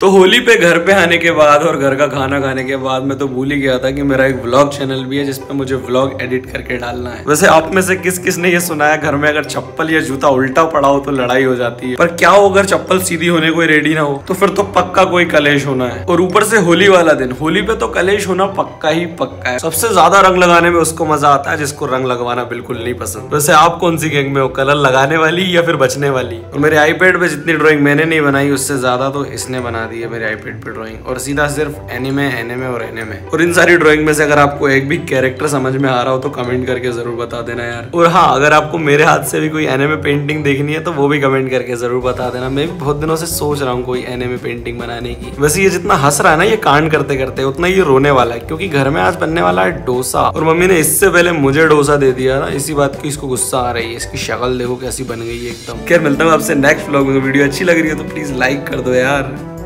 तो होली पे घर पे आने के बाद और घर का खाना खाने के बाद मैं तो भूल ही गया था कि मेरा एक व्लॉग चैनल भी है जिसपे मुझे व्लॉग एडिट करके डालना है। वैसे आप में से किस किस ने ये सुना है घर में अगर चप्पल या जूता उल्टा पड़ा हो तो लड़ाई हो जाती है। पर क्या हो, अगर चप्पल सीधी होने कोई रेडी ना हो तो फिर तो पक्का कोई कलेश होना है। और ऊपर से होली वाला दिन, होली पे तो कलेश होना पक्का ही पक्का है। सबसे ज़्यादा रंग लगाने में उसको मज़ा आता है, जिसको रंग लगवाना बिल्कुल नहीं पसंद। वैसे आप कौन सी गैंग में हो, कलर लगाने वाली या फिर बचने वाली? और मेरे आईपैड पे जितनी ड्रॉइंग मैंने नहीं बनाई, उससे ज़्यादा तो इसने बना दी है मेरे आईपैड पे ड्राइंग। और सीधा सिर्फ़ एनिमे एनिमे और एनिमे और इन सारी ड्राइंग में से अगर आपको एक भी कैरेक्टर समझ में आ रहा हो तो कमेंट करके ज़रूर बता देना यार। और हाँ अगर आपको मेरे हाथ से भी कोई एनिमे पेंटिंग देखनी है तो वो भी कमेंट करके ज़रूर बता देना। मैं भी बहुत दिनों से सोच रहा हूँ कोई एनिमे पेंटिंग बनाने की। वैसे ये जितना हंस रहा है ना, ये कांड करते करते उतना ये रोने वाला है, क्योंकि घर में आज बनने वाला है डोसा। और मम्मी ने इससे पहले मुझे डोसा दे दिया ना, इसी बात की इसको गुस्सा आ रही है। इसकी शक्ल देखो कैसी बन गई है एकदम। खैर, मिलता हूँ आपसे नेक्स्ट ब्लॉग में। वीडियो अच्छी लग रही है तो प्लीज़ लाइक कर दो यार।